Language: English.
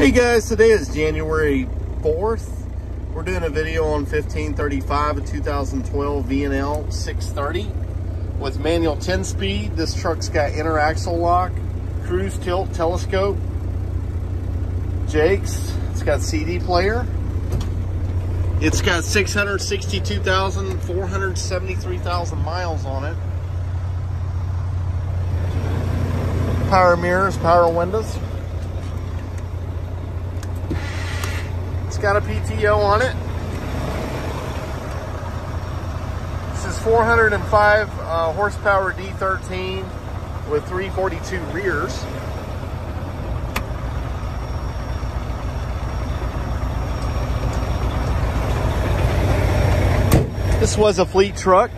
Hey guys, today is January 4th. We're doing a video on 1535, of 2012 VNL 630 with manual 10 speed. This truck's got interaxle lock, cruise tilt telescope, Jakes. It's got CD player. It's got 662,000, 473,000 miles on it. Power mirrors, power windows. Got a PTO on it. This is 405 uh, horsepower D13 with 342 rears. This was a fleet truck.